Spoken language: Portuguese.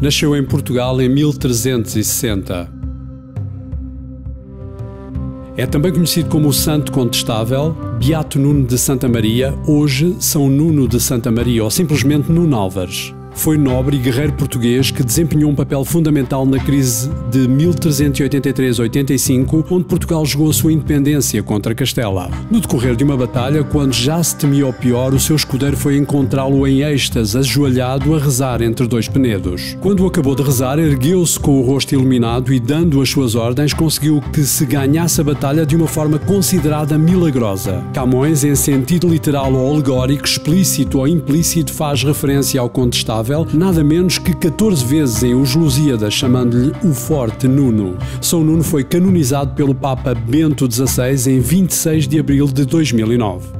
Nasceu em Portugal em 1360. É também conhecido como o Santo Contestável, Beato Nuno de Santa Maria, hoje São Nuno de Santa Maria ou simplesmente Nuno Álvares. Foi nobre e guerreiro português que desempenhou um papel fundamental na crise de 1383-85, onde Portugal jogou a sua independência contra Castela. No decorrer de uma batalha, quando já se temia o pior, o seu escudeiro foi encontrá-lo em êxtase, ajoelhado a rezar entre dois penedos. Quando acabou de rezar, ergueu-se com o rosto iluminado e, dando as suas ordens, conseguiu que se ganhasse a batalha de uma forma considerada milagrosa. Camões, em sentido literal ou alegórico, explícito ou implícito, faz referência ao nada menos que 14 vezes em Os Lusíadas, chamando-lhe o Forte Nuno. São Nuno foi canonizado pelo Papa Bento XVI em 26 de abril de 2009.